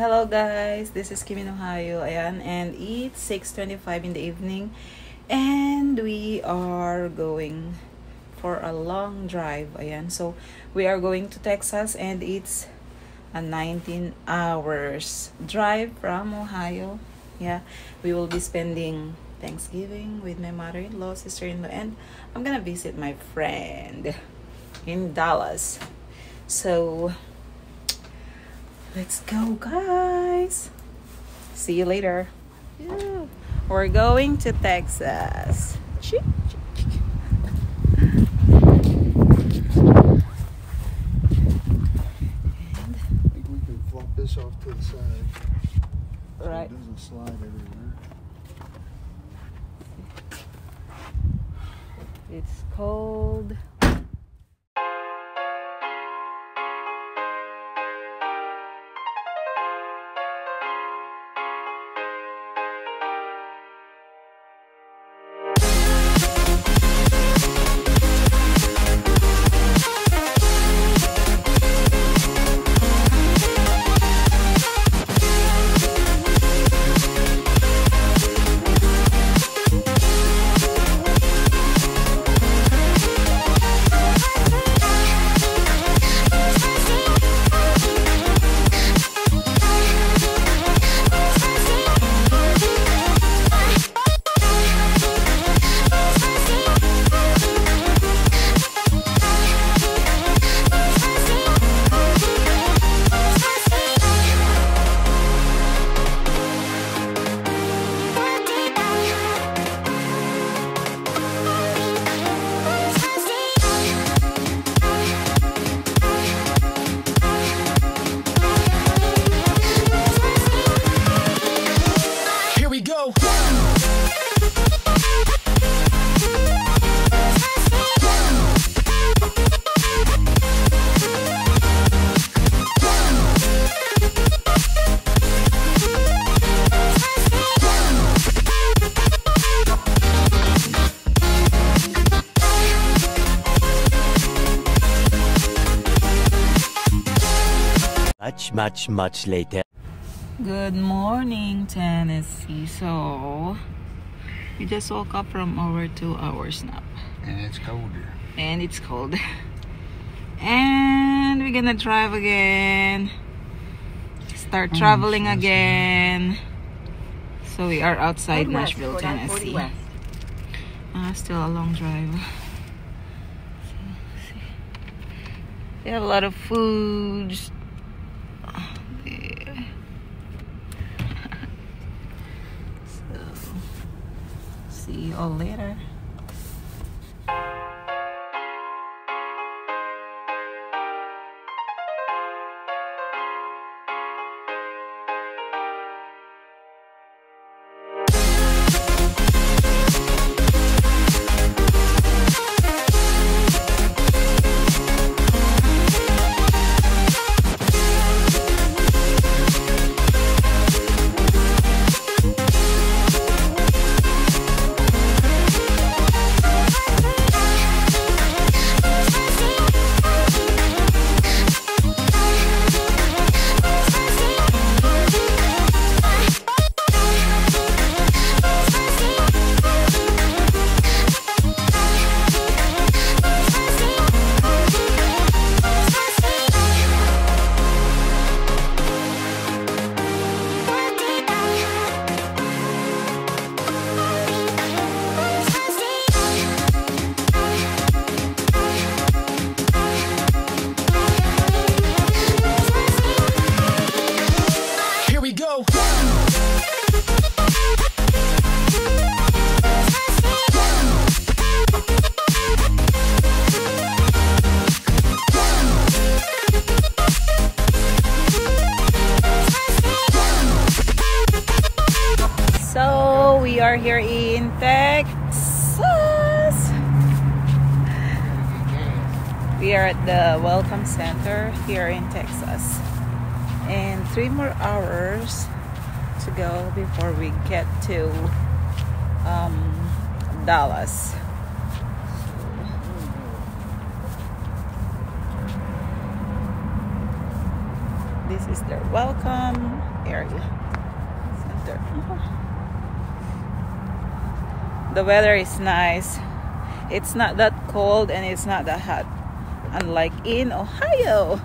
guys, this is Kim in Ohio. Ayan, and it's 6.25 in the evening. And we are going for a long drive. Ayan, so we are going to Texas and it's a 19 hours drive from Ohio. Yeah, we will be spending Thanksgiving with my mother-in-law, sister-in-law, and I'm gonna visit my friend in Dallas. So let's go, guys. See you later. Yeah. We're going to Texas. I think we can flop this off to the side. so right. It doesn't slide everywhere. It's cold. Go. Much, much, much later. Good morning, Tennessee. So, we just woke up from our two hours nap. And it's colder. And it's cold. And we're gonna drive again. Start Oh, traveling yes, again. So we are outside Nashville, Tennessee. Ah, still a long drive. So, see. They have a lot of foods. See you all later. Are here in Texas. We are at the Welcome Center here in Texas. And three more hours to go before we get to um, Dallas. This is their welcome area. Center. The weather is nice. It's not that cold and it's not that hot. Unlike in Ohio.